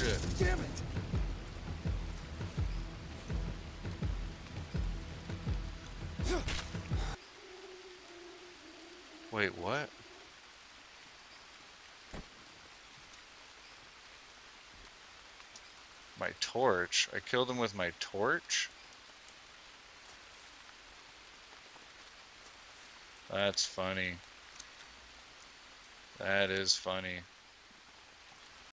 shit. Damn it! Wait, what? My torch? I killed him with my torch? That's funny. That is funny.